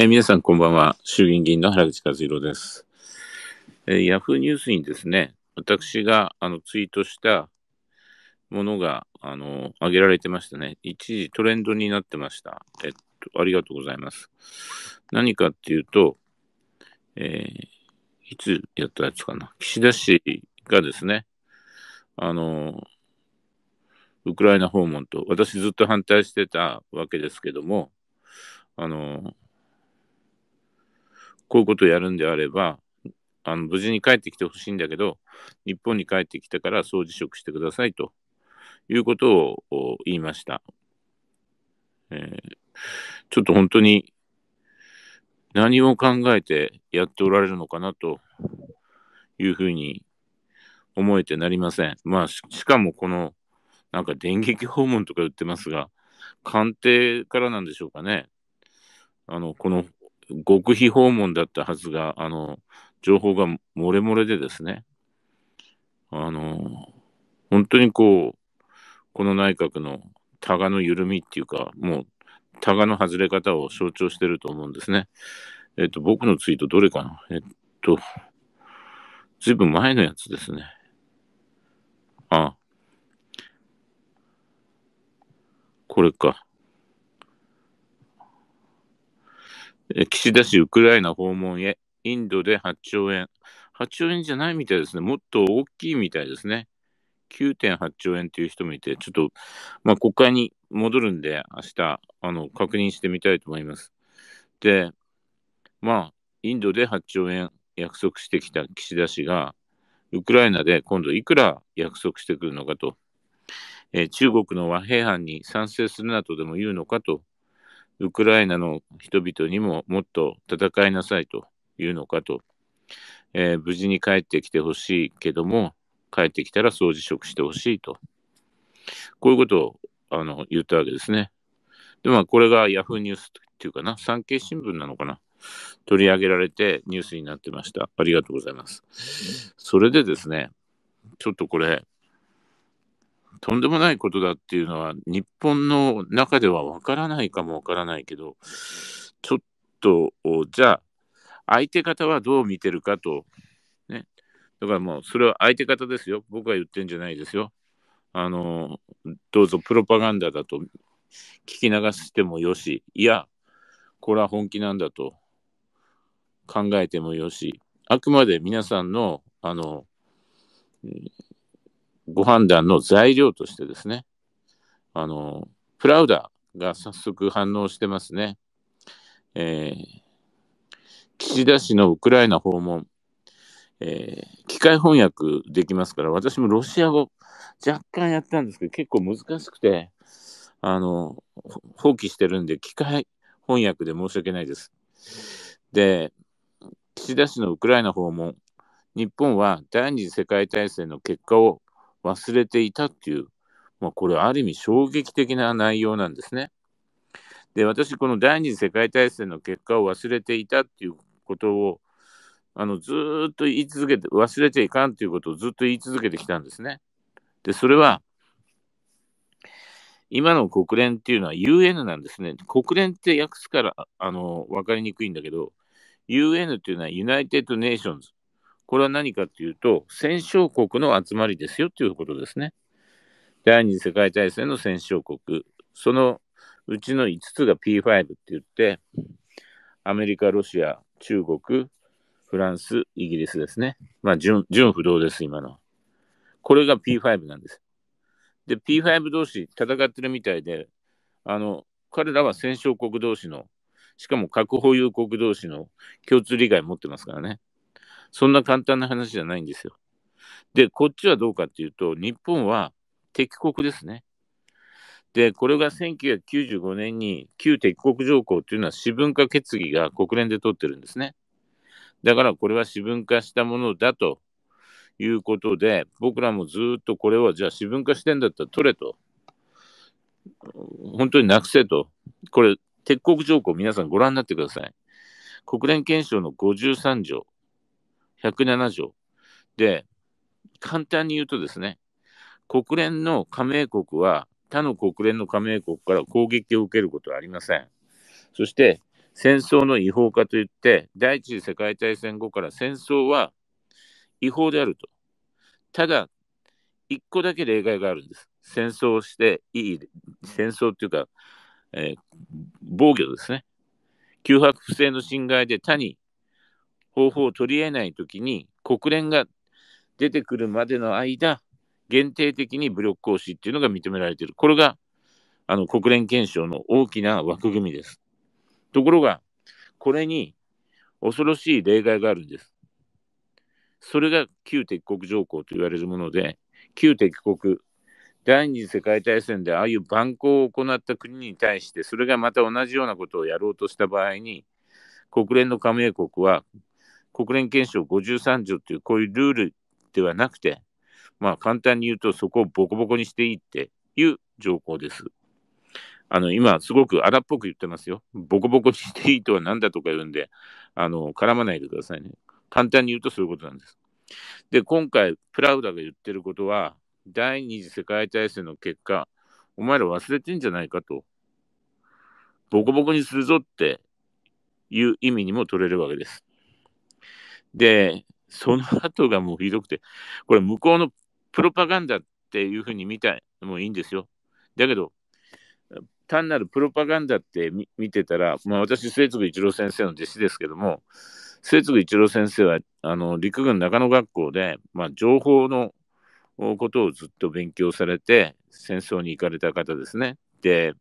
えー皆さんこんばんは。衆議院議員の原口和弘です。えーヤフーニュースにですね、私があのツイートしたものがあの上げられてましたね。一時トレンドになってました。えっと、ありがとうございます。何かっていうと、えーいつやったやつかな。岸田氏がですね、あの、ウクライナ訪問と、私ずっと反対してたわけですけども、あの、こういうことをやるんであれば、あの無事に帰ってきてほしいんだけど、日本に帰ってきてから総辞職してくださいということを言いました。えーちょっと本当に何を考えてやっておられるのかなというふうに思えてなりません。まあ、ししかもこの、なんか電撃訪問とか言ってますが、官邸からなんでしょうかね。あの、この極秘訪問だったはずが、あの、情報が漏れ漏れでですね、あの、本当にこう、この内閣のタガの緩みっていうか、もう、タガの外れ方を象徴してると思うんですね。えっと、僕のツイートどれかなえっと、ずいぶん前のやつですね。あ、これか。え岸田氏ウクライナ訪問へ、インドで8兆円。8兆円じゃないみたいですね。もっと大きいみたいですね。9.8兆円っていう人もいて、ちょっと、まあ、国会に戻るんで、明日、あの、確認してみたいと思います。で、まあ、インドで8兆円約束してきた岸田氏が、ウクライナで今度いくら約束してくるのかと、えー中国の和平案に賛成するなとでも言うのかと、ウクライナの人々にももっと戦いなさいというのかと、えー無事に帰ってきてほしいけども、帰ってきたら総辞職してほしいと、こういうことをあの言ったわけですね。で、まあ、これがヤフーニュースっていうかな、産経新聞なのかな、取り上げられてニュースになってました。ありがとうございます。それでですね、ちょっとこれ、とんでもないことだっていうのは、日本の中ではわからないかもわからないけど、ちょっと、じゃあ、相手方はどう見てるかと、ね。だからもう、それは相手方ですよ。僕が言ってんじゃないですよ。あの、どうぞプロパガンダだと聞き流してもよし、いや、これは本気なんだと考えてもよし、あくまで皆さんの、あの、ご判断の材料としてですね、あの、プラウダが早速反応してますね。えー岸田氏のウクライナ訪問、えー機械翻訳できますから、私もロシア語若干やったんですけど、結構難しくて、あの、放棄してるんで、機械翻訳で申し訳ないです。で、岸田氏のウクライナ訪問、日本は第二次世界大戦の結果を忘れていたっていう、まあ、これある意味衝撃的な内容なんですね。で、私、この第二次世界大戦の結果を忘れていたっていうことを、あの、ずっと言い続けて、忘れちゃいかんっていうことをずっと言い続けてきたんですね。で、それは、今の国連っていうのは UN なんですね。国連って訳すから、あの、わかりにくいんだけど、UN っていうのは United Nations。これは何かっていうと、戦勝国の集まりですよっていうことですね。第二次世界大戦の戦勝国。そのうちの5つが P5 って言って、アメリカ、ロシア、中国、フランス、イギリスですね。まあ、純、純不動です、今の。これが P5 なんです。で、P5 同士戦ってるみたいで、あの、彼らは戦勝国同士の、しかも核保有国同士の共通利害持ってますからね。そんな簡単な話じゃないんですよ。で、こっちはどうかっていうと、日本は敵国ですね。で、これが1995年に旧敵国条項っていうのは私文化決議が国連で取ってるんですね。だからこれは私文化したものだということで、僕らもずっとこれはじゃあ私文化してんだったら取れと。本当になくせと。これ、敵国条項皆さんご覧になってください。国連憲章の53条、107条。で、簡単に言うとですね、国連の加盟国は他の国連の加盟国から攻撃を受けることはありません。そして、戦争の違法化といって、第一次世界大戦後から戦争は違法であると。ただ、一個だけ例外があるんです。戦争をしていい、戦争っていうか、えー、防御ですね。脅迫不正の侵害で他に方法を取り得ないときに、国連が出てくるまでの間、限定的に武力行使っていうのが認められている。これが、あの、国連憲章の大きな枠組みです。ところが、これに恐ろしい例外があるんです。それが旧敵国条項と言われるもので、旧敵国、第二次世界大戦でああいう蛮行を行った国に対して、それがまた同じようなことをやろうとした場合に、国連の加盟国は、国連憲章53条というこういうルールではなくて、まあ簡単に言うとそこをボコボコにしていいっていう条項です。あの、今すごく荒っぽく言ってますよ。ボコボコにしていいとは何だとか言うんで、あの、絡まないでくださいね。簡単に言うとそういうことなんです。で、今回、プラウダが言ってることは、第二次世界大戦の結果、お前ら忘れてんじゃないかと。ボコボコにするぞっていう意味にも取れるわけです。で、その後がもうひどくて、これ向こうのプロパガンダっていうふうに見たもいいんですよ。だけど、単なるプロパガンダって見てたら、まあ私、末次一郎先生の弟子ですけども、末次一郎先生は、あの、陸軍中野学校で、まあ情報のことをずっと勉強されて、戦争に行かれた方ですね。で、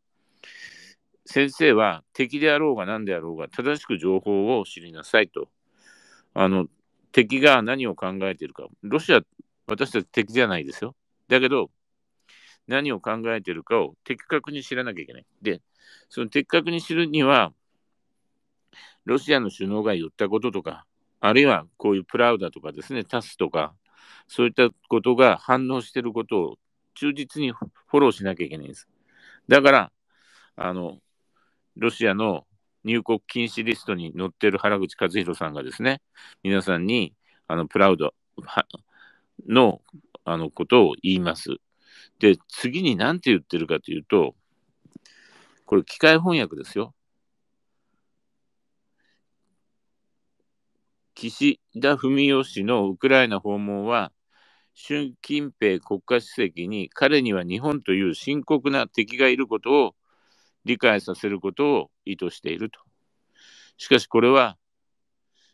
先生は敵であろうが何であろうが正しく情報を知りなさいと。あの、敵が何を考えているか。ロシア、私たち敵じゃないですよ。だけど、何を考えているかを的確に知らなきゃいけない。で、その的確に知るには、ロシアの首脳が言ったこととか、あるいはこういうプラウダとかですね、タスとか、そういったことが反応していることを忠実にフォローしなきゃいけないんです。だから、あの、ロシアの入国禁止リストに載ってる原口和弘さんがですね、皆さんに、あの、プラウドの、あの、ことを言います。で、次に何て言ってるかというと、これ、機械翻訳ですよ。岸田文雄氏のウクライナ訪問は、習近平国家主席に彼には日本という深刻な敵がいることを理解させることを意図していると。しかしこれは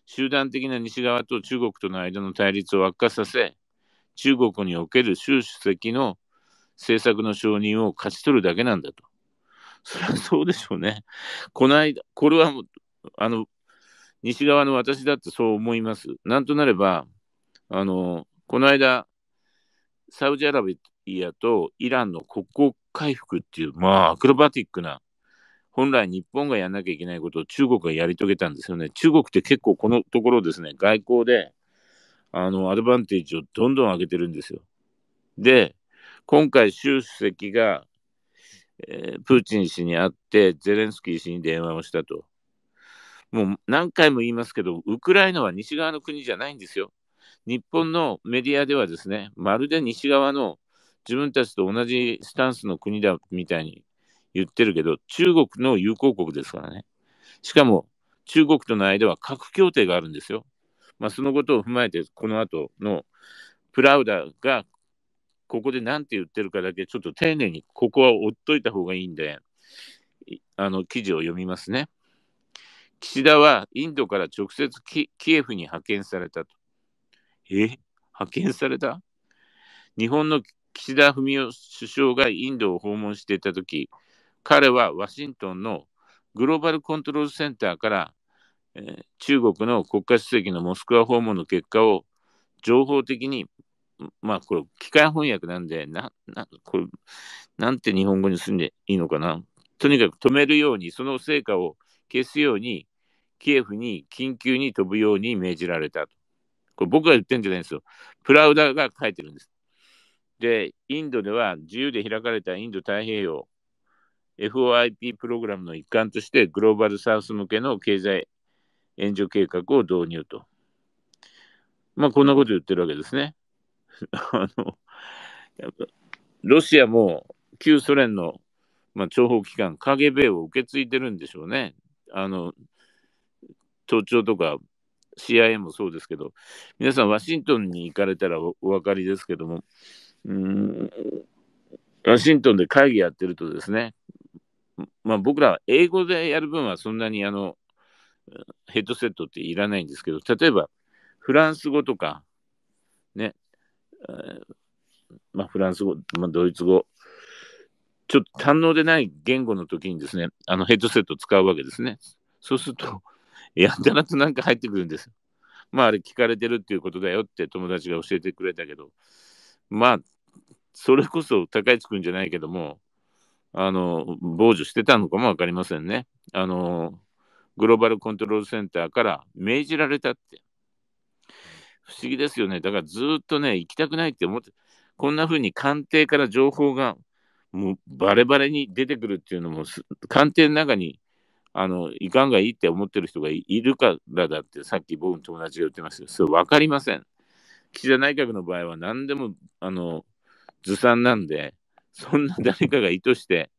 集団的な西側と中国との間の対立を悪化させ、中国における習主席の政策の承認を勝ち取るだけなんだと。それはそうでしょうね。この間、これはもうあの、西側の私だってそう思います。なんとなれば、あの、この間、サウジアラビアとイランの国交回復っていう、まあ、アクロバティックな、本来日本がやらなきゃいけないことを中国がやり遂げたんですよね。中国って結構このところですね、外交で、あの、アドバンテージをどんどん上げてるんですよ。で、今回習主席が、えー、プーチン氏に会って、ゼレンスキー氏に電話をしたと。もう何回も言いますけど、ウクライナは西側の国じゃないんですよ。日本のメディアではですね、まるで西側の自分たちと同じスタンスの国だみたいに言ってるけど、中国の友好国ですからね。しかも、中国との間は核協定があるんですよ。まあ、そのことを踏まえて、この後のプラウダがここで何て言ってるかだけ、ちょっと丁寧にここは追っといた方がいいんで、あの記事を読みますね。岸田はインドから直接キエフに派遣されたと。え？派遣された？日本の岸田文雄首相がインドを訪問していたとき、彼はワシントンのグローバルコントロールセンターから、えー、中国の国家主席のモスクワ訪問の結果を情報的に、まあこれ機械翻訳なんで、な、な、これ、なんて日本語にすんでいいのかな。とにかく止めるように、その成果を消すように、キエフに緊急に飛ぶように命じられたと。これ僕が言ってるんじゃないんですよ。プラウダーが書いてるんです。で、インドでは自由で開かれたインド太平洋 FOIP プログラムの一環としてグローバルサウス向けの経済援助計画を導入と。まあ、こんなこと言ってるわけですね。あの、ロシアも旧ソ連の、まあ、諜報機関 KGB を受け継いでるんでしょうね。あの、盗聴とか CIA もそうですけど、皆さんワシントンに行かれたらお分かりですけども、うんワシントンで会議やってるとですね、まあ僕らは英語でやる分はそんなにあのヘッドセットっていらないんですけど、例えばフランス語とか、ね、まあフランス語、まあドイツ語、ちょっと堪能でない言語の時にですね、あのヘッドセットを使うわけですね。そうすると、やたらとなんか入ってくるんですまああれ聞かれてるっていうことだよって友達が教えてくれたけど、まあ、それこそ高市君じゃないけども、あの、傍受してたのかもわかりませんね。あの、グローバルコントロールセンターから命じられたって。不思議ですよね。だからずっとね、行きたくないって思って、こんな風に官邸から情報がもうバレバレに出てくるっていうのも、官邸の中にあの、いかんがいいって思ってる人がいるからだって、さっき僕の友達が言ってましたけど、それ分かりません。岸田内閣の場合は何でも、あの、ずさんなんで、そんな 誰かが意図して、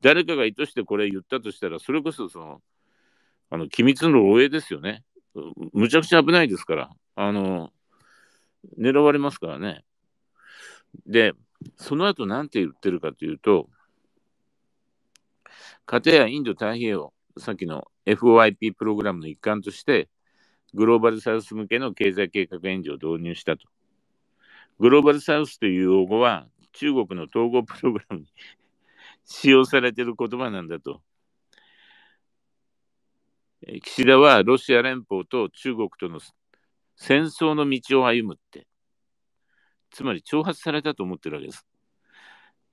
誰かが意図してこれ言ったとしたら、それこそその、あの、機密の漏洩ですよね。むちゃくちゃ危ないですから、あの、狙われますからね。で、その後なんて言ってるかというと、家庭やインド太平洋さっきの FOIP プログラムの一環として、グローバルサウス向けの経済計画援助を導入したと。グローバルサウスという用語は中国の統合プログラムに 使用されている言葉なんだと。岸田はロシア連邦と中国との戦争の道を歩むって、つまり挑発されたと思ってるわけです。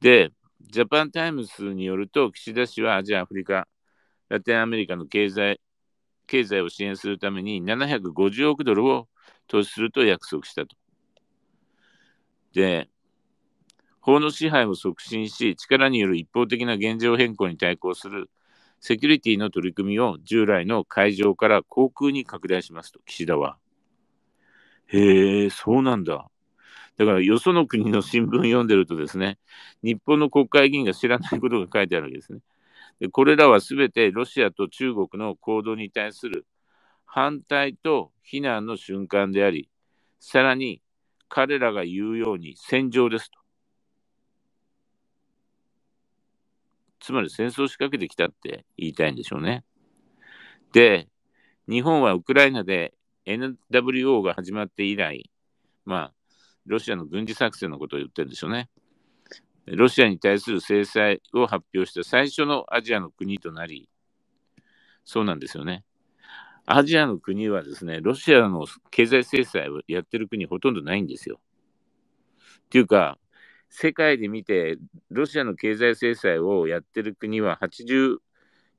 で、ジャパンタイムズによると、岸田氏はアジア、アフリカ、ラテンアメリカの経済経済を支援するために750億ドルを投資すると約束したと。で、法の支配を促進し、力による一方的な現状変更に対抗するセキュリティの取り組みを従来の海上から航空に拡大しますと、岸田は。へえ、そうなんだ。だからよその国の新聞読んでるとですね、日本の国会議員が知らないことが書いてあるわけですね。でこれらはすべてロシアと中国の行動に対する反対と非難の瞬間であり、さらに彼らが言うように戦場ですと。つまり戦争を仕掛けてきたって言いたいんでしょうね。で、日本はウクライナで NWO が始まって以来、まあ、ロシアの軍事作戦のことを言ってるんでしょうね。ロシアに対する制裁を発表した最初のアジアの国となり、そうなんですよね。アジアの国はですね、ロシアの経済制裁をやってる国ほとんどないんですよ。っていうか、世界で見て、ロシアの経済制裁をやってる国は80、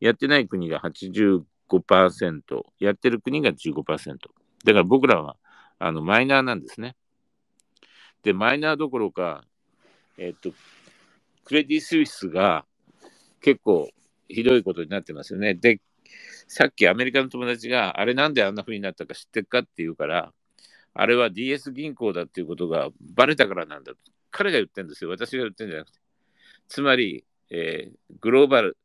やってない国が85%、やってる国が15%。だから僕らはあのマイナーなんですね。で、マイナーどころか、えっと、クレディ・スイスが結構ひどいことになってますよね。で、さっきアメリカの友達が、あれなんであんな風になったか知ってるかって言うから、あれは DS 銀行だっていうことがバレたからなんだと。彼が言ってるんですよ。私が言ってるんじゃなくて。つまり、えー、グローバル、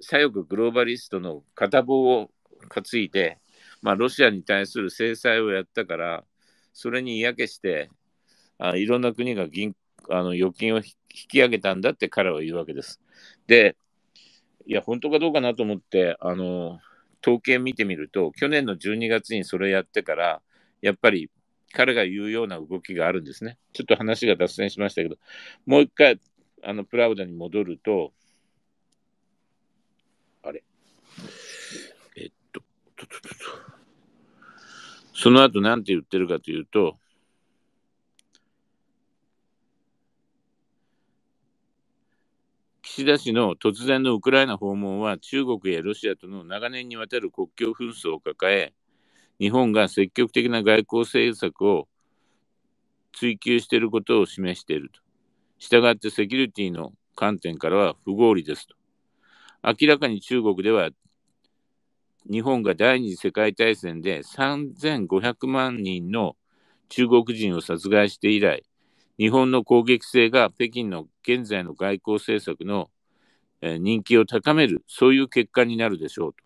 左翼グローバリストの片棒を担いで、まあ、ロシアに対する制裁をやったから、それに嫌気して、あいろんな国が銀あの預金を引き上げたんだって彼は言うわけです。で、いや、本当かどうかなと思って、あの、統計見てみると、去年の12月にそれやってから、やっぱり彼が言うような動きがあるんですね。ちょっと話が脱線しましたけど、もう一回、あの、プラウダに戻ると、あれ？えっと、とととと。その後何て言ってるかというと、岸田氏の突然のウクライナ訪問は中国やロシアとの長年にわたる国境紛争を抱え、日本が積極的な外交政策を追求していることを示していると。したがってセキュリティの観点からは不合理ですと。明らかに中国では日本が第二次世界大戦で3500万人の中国人を殺害して以来、日本の攻撃性が北京の現在の外交政策の人気を高める、そういう結果になるでしょうと。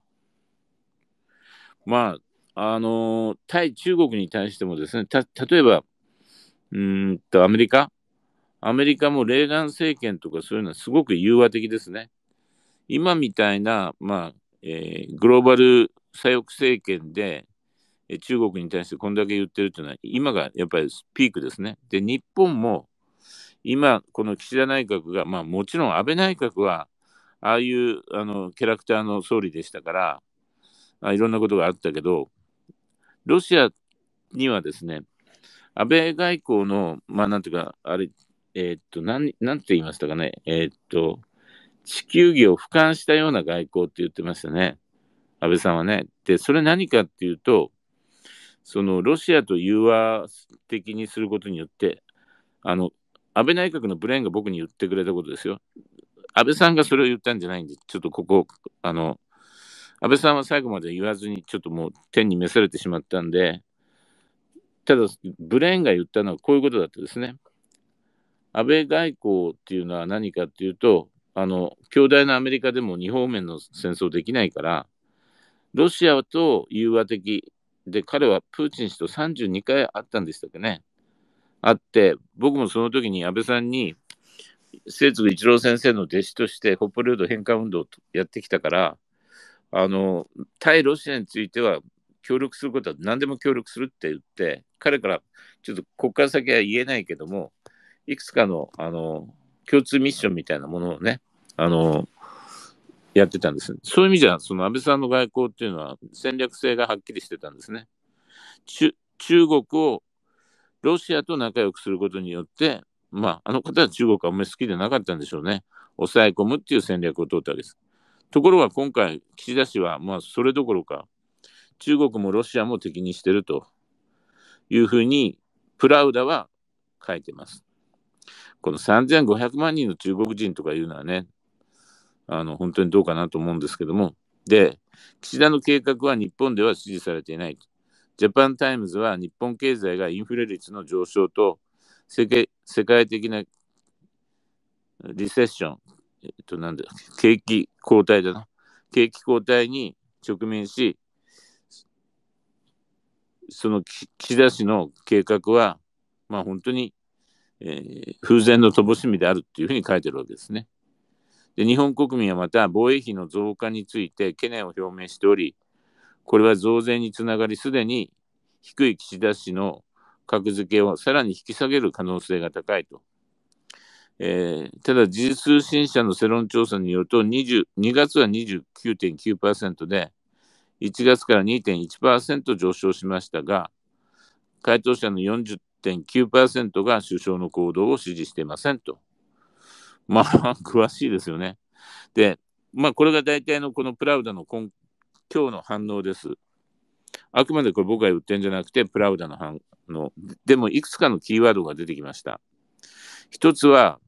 まあ、あの、対中国に対してもですね、た、例えば、うんと、アメリカ？アメリカもレーガン政権とかそういうのはすごく融和的ですね。今みたいな、まあ、えー、グローバル左翼政権で、中国に対してこんだけ言ってるっていうのは、今がやっぱりピークですね。で、日本も、今、この岸田内閣が、まあもちろん安倍内閣は、ああいうあのキャラクターの総理でしたからあ、いろんなことがあったけど、ロシアにはですね、安倍外交の、まあなんていうか、あれ、えー、っと、なん、なんて言いましたかね、えー、っと、地球儀を俯瞰したような外交って言ってましたね。安倍さんはね。で、それ何かっていうと、そのロシアと融和的にすることによって、あの、安倍内閣のブレーンが僕に言ってくれたことですよ。安倍さんがそれを言ったんじゃないんで、ちょっとここ、あの、安倍さんは最後まで言わずに、ちょっともう天に召されてしまったんで、ただ、ブレーンが言ったのはこういうことだったですね。安倍外交っていうのは何かっていうと、あの、強大なアメリカでも2方面の戦争できないから、ロシアと融和的で、彼はプーチン氏と32回会ったんでしたっけね。会って、僕もその時に安倍さんに、末次一郎先生の弟子として北方領土返還運動をやってきたから、あの、対ロシアについては協力することは何でも協力するって言って、彼からちょっとここから先は言えないけども、いくつかの、あの、共通ミッションみたいなものをね、あの、やってたんです。そういう意味じゃ、その安倍さんの外交っていうのは戦略性がはっきりしてたんですね。中国をロシアと仲良くすることによって、まあ、あの方は中国はあんまり好きでなかったんでしょうね。抑え込むっていう戦略を取ったわけです。ところが今回、岸田氏は、まあ、それどころか、中国もロシアも敵にしてるというふうに、プラウダは書いてます。この3500万人の中国人とかいうのはね、あの、本当にどうかなと思うんですけども、で、岸田の計画は日本では支持されていない。ジャパンタイムズは日本経済がインフレ率の上昇と世界世界的なリセッション、えっと、なんだ、景気後退だな。景気後退に直面し、その岸田氏の計画は、まあ本当に、えー、風前の乏しみであるっていうふうに書いてるわけですね。で日本国民はまた防衛費の増加について懸念を表明しており、これは増税につながり、すでに低い岸田氏の格付けをさらに引き下げる可能性が高いと。えー、ただ、時事通信社の世論調査によると、22月は29.9%で、1月から2.1%上昇しましたが、回答者の40.9%が首相の行動を支持していませんと。まあ、詳しいですよね。で、まあ、これが大体のこのプラウダの今今日の反応です。あくまでこれ僕が言ってんじゃなくて、プラウダの反応。でも、いくつかのキーワードが出てきました。一つは、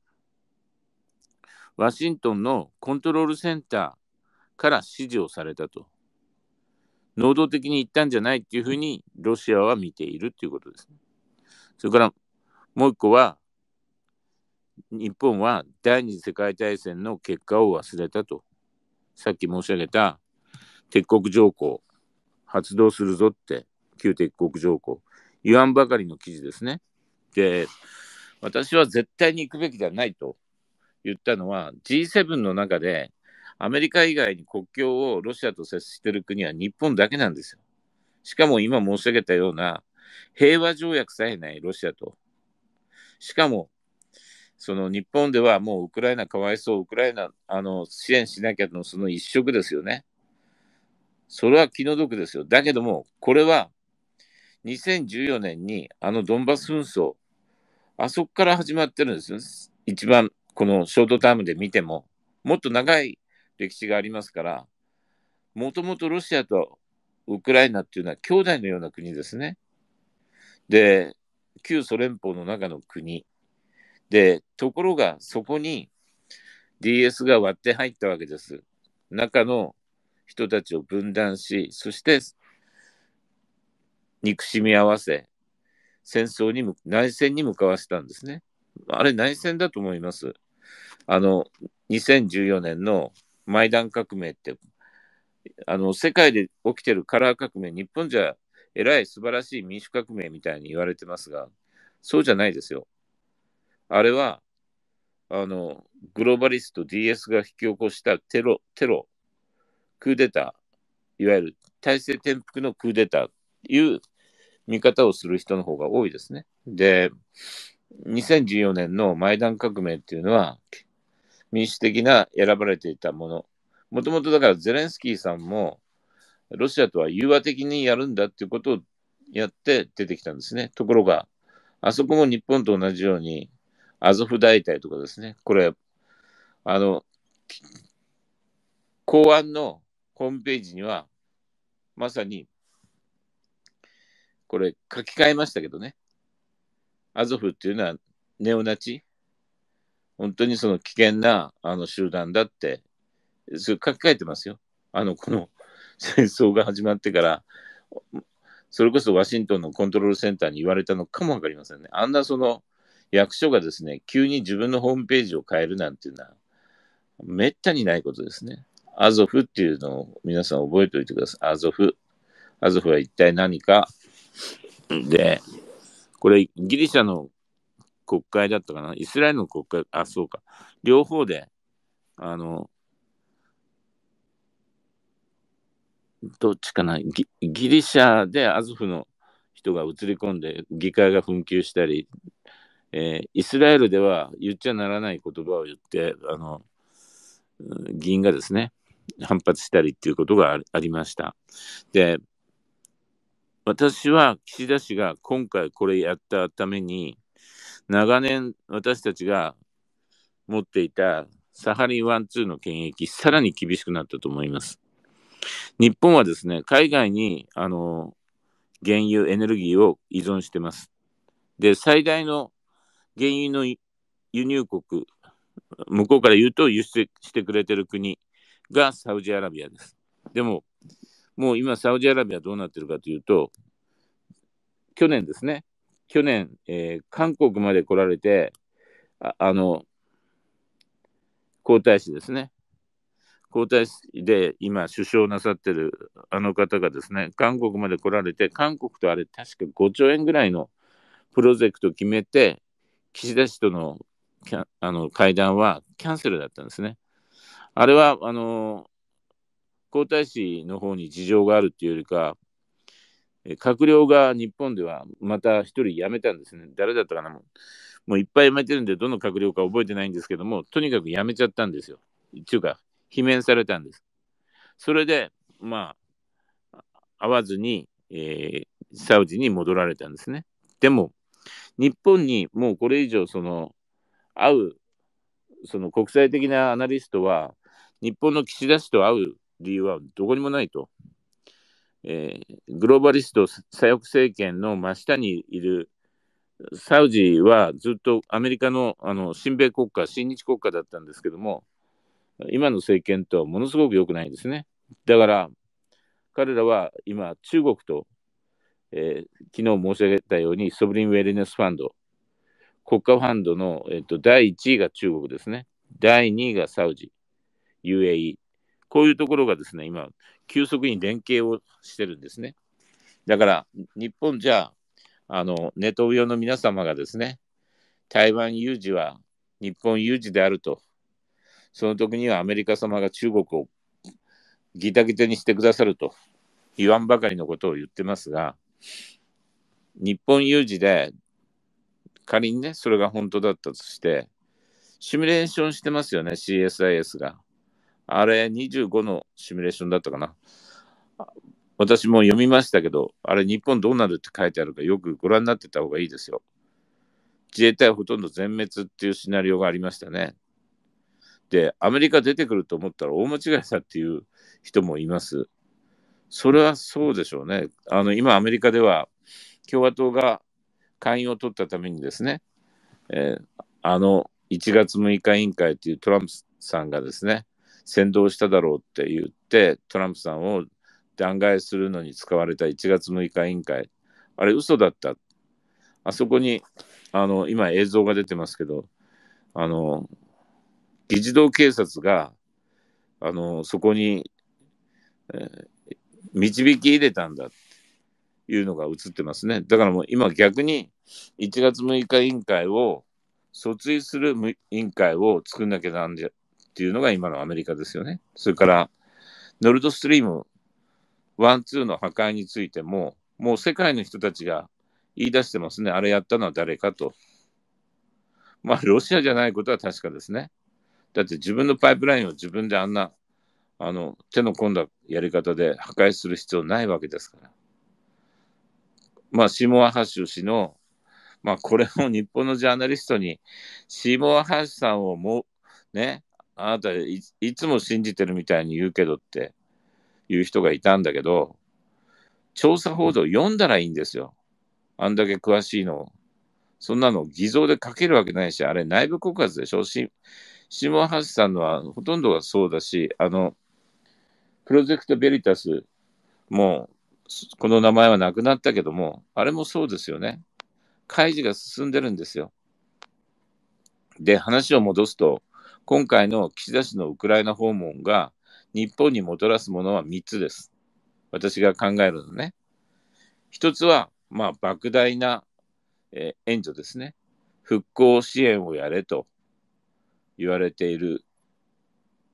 ワシントンのコントロールセンターから指示をされたと。能動的に言ったんじゃないっていうふうにロシアは見ているっていうことです。それからもう一個は、日本は第二次世界大戦の結果を忘れたと。さっき申し上げた鉄国条項発動するぞって、旧鉄国条項。言わんばかりの記事ですね。で、私は絶対に行くべきではないと言ったのは G7 の中でアメリカ以外に国境をロシアと接している国は日本だけなんですよ。しかも今申し上げたような平和条約さえないロシアと。しかもその日本ではもうウクライナかわいそう、ウクライナあの支援しなきゃのその一色ですよね。それは気の毒ですよ。だけども、これは2014年にあのドンバス紛争、あそこから始まってるんですよ。一番このショートタームで見ても、もっと長い歴史がありますから、もともとロシアとウクライナっていうのは兄弟のような国ですね。で、旧ソ連邦の中の国。で、ところがそこに DS が割って入ったわけです。中の人たちを分断し、そして憎しみ合わせ、戦争に内戦に向かわせたんですね。あれ内戦だと思います。あの、2014年のマイダン革命って、あの、世界で起きてるカラー革命、日本じゃ偉い素晴らしい民主革命みたいに言われてますが、そうじゃないですよ。あれは、あの、グローバリスト DS が引き起こしたテロ、テロ、クーデター、いわゆる体制転覆のクーデターという見方をする人の方が多いですね。で、2014年のマイダン革命っていうのは、民主的な選ばれていたもの。もともとだからゼレンスキーさんも、ロシアとは融和的にやるんだっていうことをやって出てきたんですね。ところが、あそこも日本と同じように、アゾフ大隊とかですね、これ、あの、公安のホームページには、まさに、これ書き換えましたけどね、アゾフっていうのはネオナチ本当にその危険なあの集団だって、それ書き換えてますよ。あの、この 戦争が始まってから、それこそワシントンのコントロールセンターに言われたのかもわかりませんね。あんなその役所がですね、急に自分のホームページを変えるなんていうのは、めったにないことですね。アゾフっていうのを皆さん覚えておいてください。アゾフ。アゾフは一体何か？で、これギリシャの国会だったかな？イスラエルの国会、あ、そうか。両方で、あの、どっちかな？ギギリシャでアゾフの人が映り込んで議会が紛糾したり、えー、イスラエルでは言っちゃならない言葉を言って、あの、議員がですね、反発したりっていうことがありました。で、私は岸田氏が今回これやったために、長年私たちが持っていたサハリン1、2の権益、さらに厳しくなったと思います。日本はですね、海外に、あの、原油、エネルギーを依存してます。で、最大の原油の輸入国、向こうから言うと輸出してくれてる国がサウジアラビアです。でも、もう今サウジアラビアどうなってるかというと、去年ですね、去年、えー、韓国まで来られて、ああの、皇太子ですね。皇太子で今首相なさってるあの方がですね、韓国まで来られて、韓国とあれ確か5兆円ぐらいのプロジェクトを決めて、岸田氏とのあの会談はキャンセルだったんですね。あれは、あの、皇太子の方に事情があるっていうよりか、閣僚が日本ではまた一人辞めたんですね。誰だったかなもうもういっぱい辞めてるんで、どの閣僚か覚えてないんですけども、とにかく辞めちゃったんですよ。っていうか、罷免されたんです。それで、まあ、会わずに、えー、サウジに戻られたんですね。でも、日本にもうこれ以上、その、会う、その国際的なアナリストは、日本の岸田氏と会う理由はどこにもないと。えー、グローバリスト左翼政権の真下にいるサウジはずっとアメリカのあの親米国家、親日国家だったんですけども、今の政権とはものすごく良くないんですね。だから、彼らは今、中国と、えー、昨日申し上げたように、ソブリンウェルネスファンド、国家ファンドの、えーと、第1位が中国ですね。第2位がサウジ、UAE。こういうところがですね、今、急速に連携をしてるんですね。だから、日本じゃ、あの、ネトウヨの皆様がですね、台湾有事は日本有事であるとその時にはアメリカ様が中国をギタギタにしてくださると言わんばかりのことを言ってますが、日本有事で仮にね、それが本当だったとして、シミュレーションしてますよね、CSIS が。あれ、25のシミュレーションだったかな。私も読みましたけど、あれ、日本どうなるって書いてあるかよくご覧になってた方がいいですよ。自衛隊ほとんど全滅っていうシナリオがありましたね。で、アメリカ出てくると思ったら大間違いだっていう人もいます。それはそうでしょうね。あの、今アメリカでは共和党が会員を取ったためにですね、えー、あの1月6日委員会というトランプさんがですね、先導しただろうって言って、トランプさんを弾劾するのに使われた1月6日委員会、あれ嘘だった。あそこに、あの、今映像が出てますけど、あの、議事堂警察が、あの、そこに、えー、導き入れたんだっていうのが映ってますね。だからもう今逆に1月6日委員会を訴追する委員会を作んなきゃなんじゃっていうのが今のアメリカですよね。それからノルドストリーム1、2の破壊についてももう世界の人たちが言い出してますね。あれやったのは誰かと。まあ、ロシアじゃないことは確かですね。だって自分のパイプラインを自分であんな、あの、手の込んだやり方で破壊する必要ないわけですから。まあ、シモア・ハッシュ氏の、まあ、これも日本のジャーナリストに、シモア・ハッシュさんをもう、ね、あなたいいつも信じてるみたいに言うけどっていう人がいたんだけど、調査報道読んだらいいんですよ。あんだけ詳しいのそんなの偽造で書けるわけないし、あれ内部告発でしょし、下橋さんのはほとんどがそうだし、あの、プロジェクトベリタスも、この名前はなくなったけども、あれもそうですよね。開示が進んでるんですよ。で、話を戻すと、今回の岸田氏のウクライナ訪問が日本にもたらすものは3つです。私が考えるのね。一つは、まあ、莫大な、えー、援助ですね。復興支援をやれと言われている。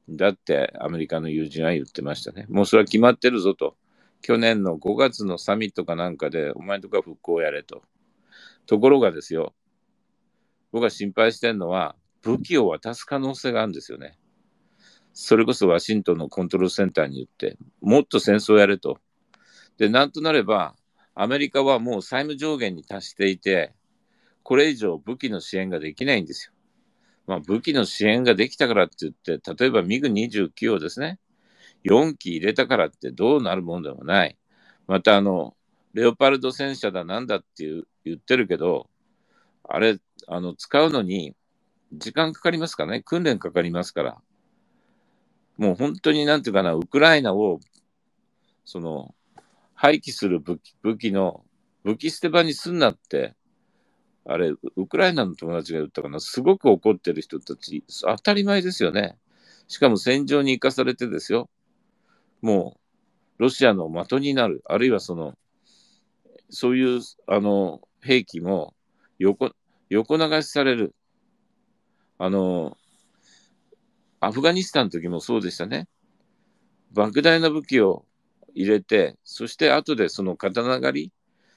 だってアメリカの友人は言ってましたね。もうそれは決まってるぞと。去年の5月のサミットかなんかで、お前とか復興やれと。ところがですよ、僕が心配してるのは、武器を渡す可能性があるんですよね。それこそワシントンのコントロールセンターに言って、もっと戦争やれと。で、なんとなれば、アメリカはもう債務上限に達していて、これ以上武器の支援ができないんですよ。まあ、武器の支援ができたからって言って、例えばミグ29をですね、4機入れたからってどうなるもんでもない。また、あの、レオパルド戦車だなんだって言ってるけど、あれ、あの、使うのに時間かかりますからね、訓練かかりますから。もう本当になんていうかな、ウクライナを、その、廃棄する武器武器の、武器捨て場にすんなって、あれ、ウクライナの友達が言ったかな、すごく怒ってる人たち、当たり前ですよね。しかも戦場に行かされてですよ。もう、ロシアの的になる、あるいはその、そういう、あの、兵器も横、横流しされる。あの、アフガニスタンの時もそうでしたね。莫大な武器を入れて、そして後でその刀狩り、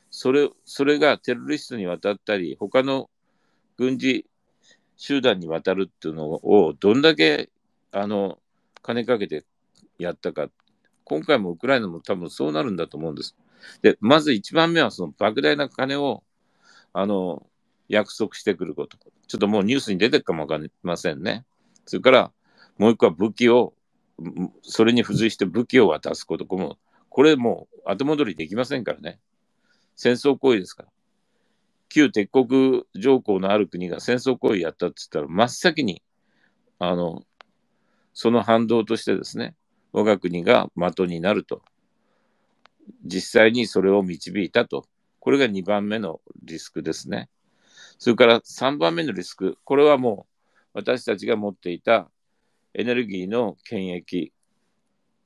それ、それがテロリストに渡ったり、他の軍事集団に渡るっていうのをどんだけ、あの、金かけてやったか。今回もウクライナも多分そうなるんだと思うんです。で、まず一番目はその莫大な金を、あの、約束してくること。ちょっともうニュースに出てるかもわかりませんね。それから、もう一個は武器を、それに付随して武器を渡すこと。このこれもう後戻りできませんからね。戦争行為ですから。旧鉄国条項のある国が戦争行為やったって言ったら、真っ先に、あの、その反動としてですね、我が国が的になると。実際にそれを導いたと。これが2番目のリスクですね。それから3番目のリスク。これはもう私たちが持っていたエネルギーの権益、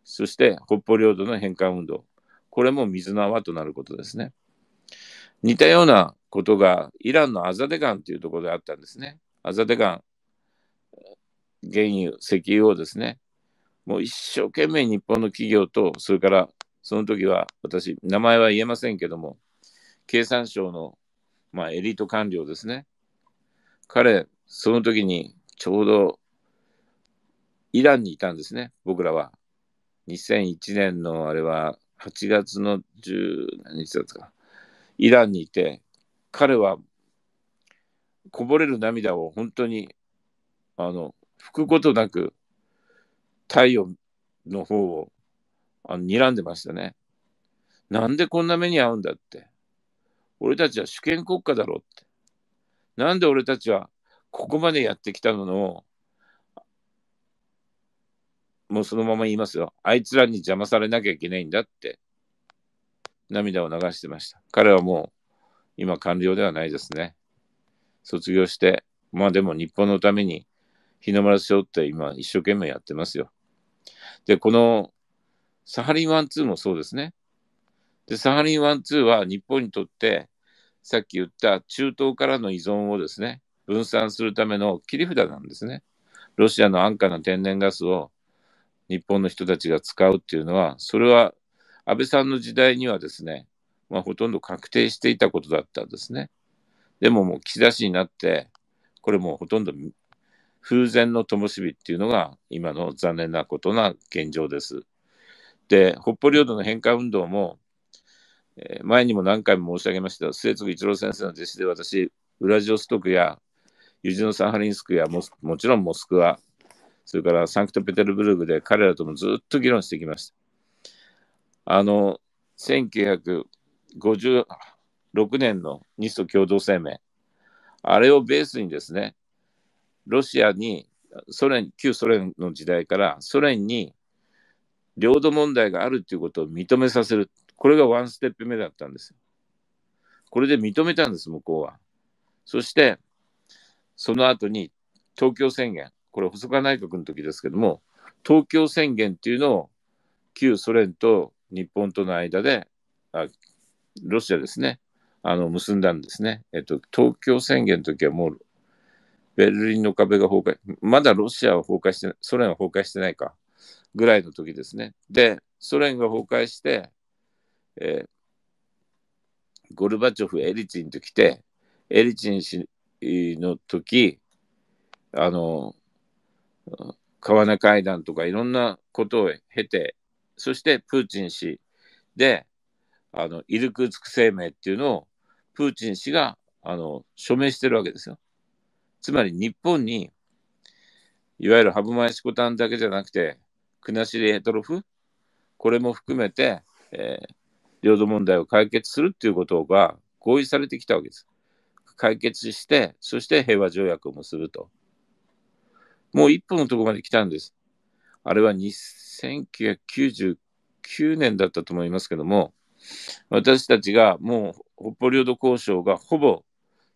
そして北方領土の返還運動、これも水の泡となることですね。似たようなことがイランのアザデガンというところであったんですね。アザデガン、原油、石油をですね、もう一生懸命日本の企業と、それからその時は私、名前は言えませんけども、経産省の、まあ、エリート官僚ですね。彼、その時にちょうどイランにいたんですね、僕らは。2001年のあれは8月の10何日だったか。イランにいて、彼はこぼれる涙を本当に、あの、拭くことなく、太陽の方をあの睨んでましたね。なんでこんな目に遭うんだって。俺たちは主権国家だろうって。なんで俺たちはここまでやってきたのをもうそのまま言いますよ。あいつらに邪魔されなきゃいけないんだって、涙を流してました。彼はもう、今官僚ではないですね。卒業して、まあでも日本のために、日の丸背負って今一生懸命やってますよ。で、このサハリン1、2もそうですね。で、サハリン1、2は日本にとって、さっき言った中東からの依存をですね、分散するための切り札なんですね。ロシアの安価な天然ガスを日本の人たちが使うっていうのは、それは安倍さんの時代にはですね、まあ、ほとんど確定していたことだったんですね。でももう岸田氏になって、これもうほとんど風前の灯火っていうのが今の残念なことな現状です。で、北方領土の返還運動も、えー、前にも何回も申し上げました末次一郎先生の弟子で私、ウラジオストクやユジノサハリンスクやももちろんモスクワ、それからサンクトペテルブルグで彼らともずっと議論してきました。あの、1956年の日ソ共同声明、あれをベースにですね、ロシアに、ソ連、旧ソ連の時代からソ連に領土問題があるということを認めさせる。これがワンステップ目だったんですこれで認めたんです、向こうは。そして、その後に東京宣言、これ細川内閣の時ですけども、東京宣言っていうのを旧ソ連と日本との間で、あロシアですね、あの結んだんですね。えっと、東京宣言の時はもうベルリンの壁が崩壊、まだロシアは崩壊して、ソ連は崩壊してないか、ぐらいの時ですね。で、ソ連が崩壊して、えー、ゴルバチョフ、エリチンと来て、エリチン氏の時、あの、川根会談とかいろんなことを経て、そしてプーチン氏で、あの、イルクーツク声明っていうのを、プーチン氏が、あの、署名してるわけですよ。つまり日本に、いわゆるハブマイシコタンだけじゃなくて、クナシリエトロフ、これも含めて、えー、領土問題を解決するっていうことが合意されてきたわけです。解決して、そして平和条約を結ぶと。もう一歩のところまで来たんです。あれは1999年だったと思いますけども、私たちがもう北方領土交渉がほぼ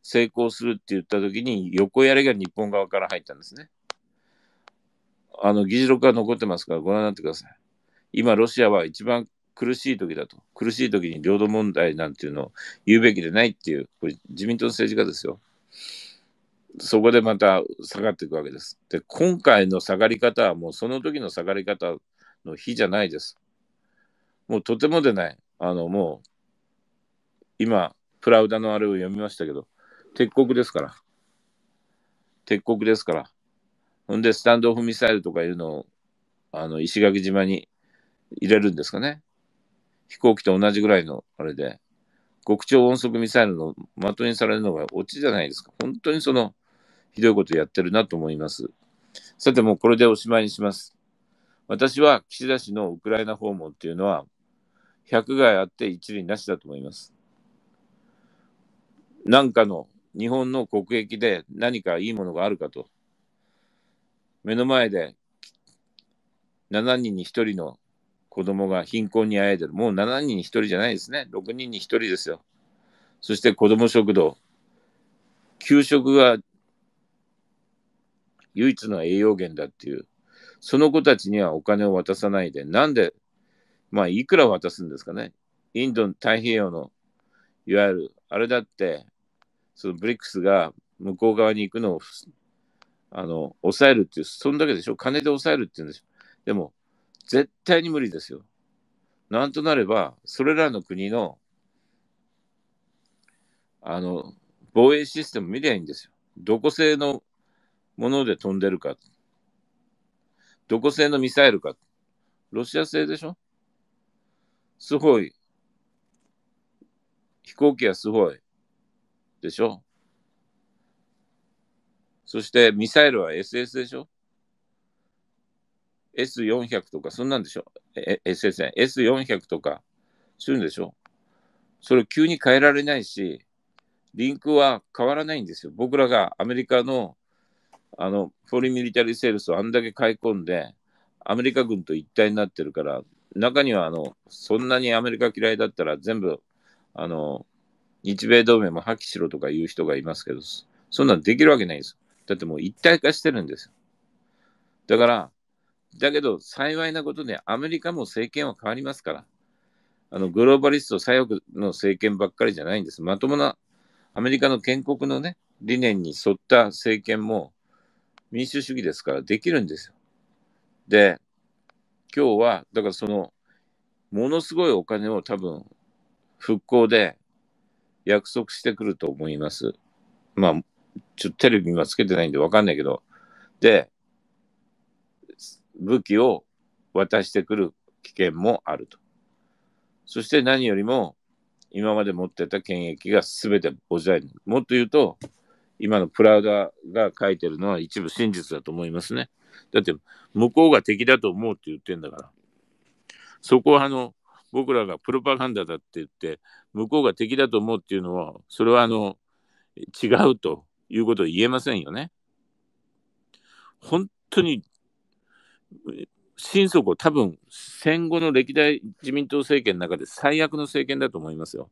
成功するって言ったときに、横やりが日本側から入ったんですね。あの、議事録が残ってますからご覧になってください。今、ロシアは一番苦しい時だと。苦しい時に領土問題なんていうのを言うべきでないっていう、これ自民党の政治家ですよ。そこでまた下がっていくわけです。で、今回の下がり方はもうその時の下がり方の日じゃないです。もうとてもでない。あの、もう、今、プラウダのあれを読みましたけど、鉄国ですから。鉄国ですから。ほんで、スタンドオフミサイルとかいうのを、あの、石垣島に入れるんですかね。飛行機と同じぐらいの、あれで、極超音速ミサイルの的にされるのがオチじゃないですか。本当にその、ひどいことやってるなと思います。さて、もうこれでおしまいにします。私は岸田氏のウクライナ訪問っていうのは、百害あって一理なしだと思います。なんかの日本の国益で何かいいものがあるかと。目の前で7人に1人の子供が貧困にあえいでる。もう7人に1人じゃないですね。6人に1人ですよ。そして子供食堂。給食が唯一の栄養源だっていう。その子たちにはお金を渡さないで、なんで、まあ、いくら渡すんですかね。インド太平洋の、いわゆる、あれだって、そのブリックスが向こう側に行くのを、あの、抑えるっていう、そんだけでしょ金で抑えるっていうんでしょでも、絶対に無理ですよ。なんとなれば、それらの国の、あの、防衛システム見りゃいいんですよ。どこ製のもので飛んでるか。どこ製のミサイルか。ロシア製でしょすごい。飛行機はすごい。でしょそしてミサイルは SS でしょ ?S400 とか、そんなんでしょ ?SS ね。S400 とか、するんでしょ？それ急に変えられないし、リンクは変わらないんですよ。僕らがアメリカの、あの、フォリミリタリーセールスをあんだけ買い込んで、アメリカ軍と一体になってるから、中には、あの、そんなにアメリカ嫌いだったら全部、あの、日米同盟も破棄しろとか言う人がいますけど、そんなんできるわけないです。だってもう一体化してるんですよ。だから、だけど、幸いなことで、アメリカも政権は変わりますから、あのグローバリスト左翼の政権ばっかりじゃないんです。まともなアメリカの建国のね、理念に沿った政権も民主主義ですからできるんですよ。で、今日は、だからその、ものすごいお金を多分、復興で約束してくると思います。まあ、ちょっとテレビ今つけてないんでわかんないけど、で、武器を渡してくる危険もあると。そして何よりも、今まで持ってた権益が全てボジャイ。もっと言うと、今のプラウダが書いてるのは一部真実だと思いますね。だって、向こうが敵だと思うって言ってんだから。そこはあの、僕らがプロパガンダだって言って、向こうが敵だと思うっていうのは、それはあの、違うということを言えませんよね。本当に、心底多分戦後の歴代自民党政権の中で最悪の政権だと思いますよ。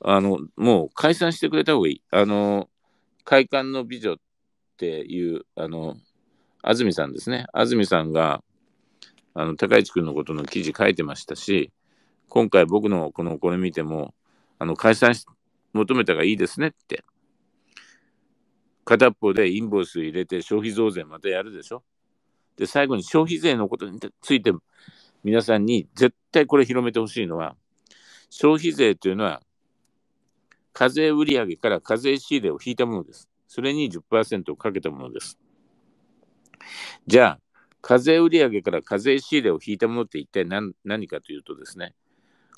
あの、もう解散してくれた方がいい。あの、快感の美女っていう、あの、安住さんですね。安住さんが、あの、高市君のことの記事書いてましたし、今回僕のこのこれ見ても、あの、解散し求めたがいいですねって。片っぽでインボイス入れて消費増税またやるでしょ。で、最後に消費税のことについて皆さんに絶対これ広めてほしいのは、消費税というのは課税売上から課税仕入れを引いたものです。それに10%をかけたものです。じゃあ、課税売上から課税仕入れを引いたものって一体何何かというとですね、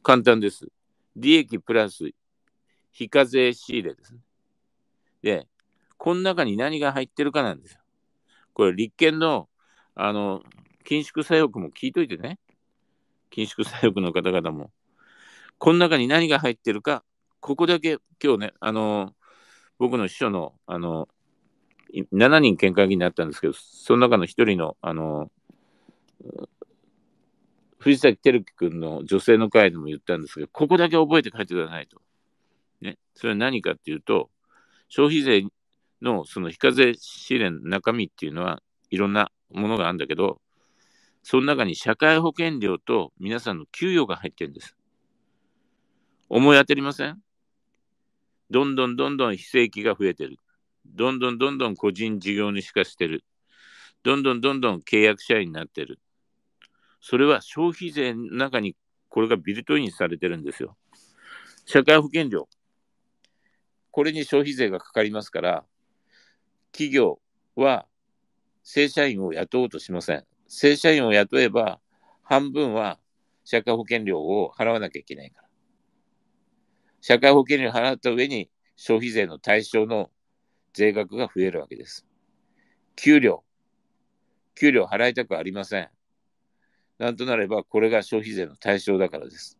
簡単です。利益プラス非課税仕入れですね。で、この中に何が入ってるかなんですよ。これ、立憲の、あの、緊縮左翼も聞いといてね。緊縮左翼の方々も。この中に何が入ってるかここだけ今日ね、あの、僕の秘書の、あの、7人見解議になったんですけど、その中の1人の、あの、藤崎照樹君の女性の会でも言ったんですけど、ここだけ覚えて帰ってくださいと。ね。それは何かっていうと、消費税のその非課税試練の中身っていうのはいろんなものがあるんだけど、その中に社会保険料と皆さんの給与が入ってるんです。思い当たりません？どんどんどんどん非正規が増えてる。どんどんどんどん個人事業主化してる。どんどんどんどん契約社員になってる。それは消費税の中にこれがビルトインされてるんですよ。社会保険料。これに消費税がかかりますから、企業は正社員を雇おうとしません。正社員を雇えば半分は社会保険料を払わなきゃいけないから。社会保険料を払った上に消費税の対象の税額が増えるわけです。給料。給料払いたくありません。なんとなれば、これが消費税の対象だからです。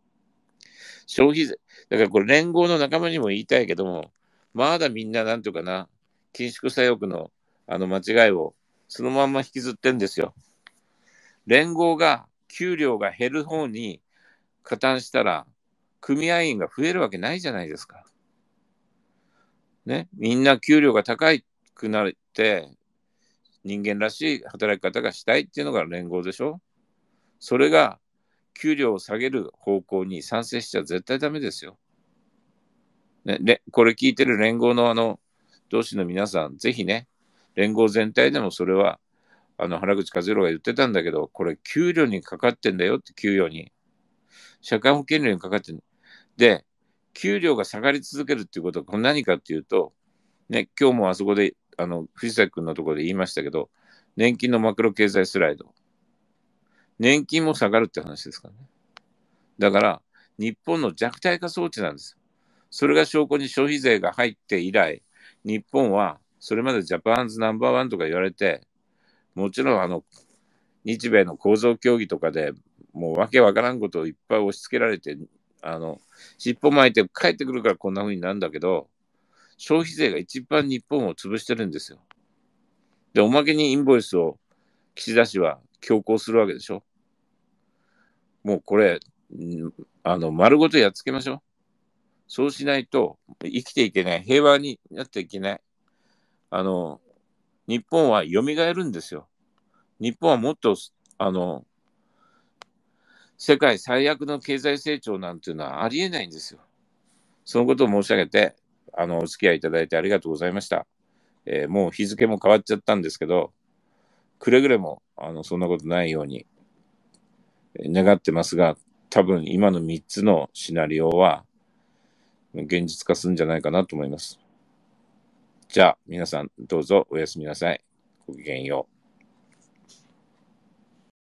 消費税、だからこれ連合の仲間にも言いたいけども、まだみんななんとかな、緊縮左翼のあの間違いをそのまま引きずってんですよ。連合が給料が減る方に加担したら、組合員が増えるわけないじゃないですか。ね、みんな給料が高くなって、人間らしい働き方がしたいっていうのが連合でしょそれが給料を下げる方向に賛成しちゃ絶対ダメですよ。ね、これ聞いてる連合のあの、同志の皆さん、ぜひね、連合全体でもそれは、あの、原口和弘が言ってたんだけど、これ給料にかかってんだよって給与に。社会保険料にかかってんで、給料が下がり続けるっていうことは、これ何かっていうと、ね、今日もあそこで、あの、藤崎君のところで言いましたけど、年金のマクロ経済スライド。年金も下がるって話ですからね。だから、日本の弱体化装置なんです。それが証拠に消費税が入って以来、日本はそれまでジャパンズナンバーワンとか言われて、もちろんあの、日米の構造協議とかでもうわけわからんことをいっぱい押し付けられて、あの、尻尾巻いて帰ってくるからこんな風になるんだけど、消費税が一番日本を潰してるんですよ。で、おまけにインボイスを岸田氏は強行するわけでしょ。もうこれ、あの、丸ごとやっつけましょう。そうしないと生きていけない。平和になっていけない。あの、日本は蘇るんですよ。日本はもっと、あの、世界最悪の経済成長なんていうのはありえないんですよ。そのことを申し上げて、あの、お付き合いいただいてありがとうございました。えー、もう日付も変わっちゃったんですけど、くれぐれも、あの、そんなことないように、願ってますが、多分今の3つのシナリオは、現実化するんじゃないかなと思います。じゃあ、皆さんどうぞおやすみなさい。ごきげんよう。